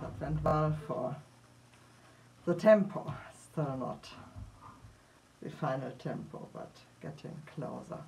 That went well for the tempo. Still not the final tempo, but getting closer.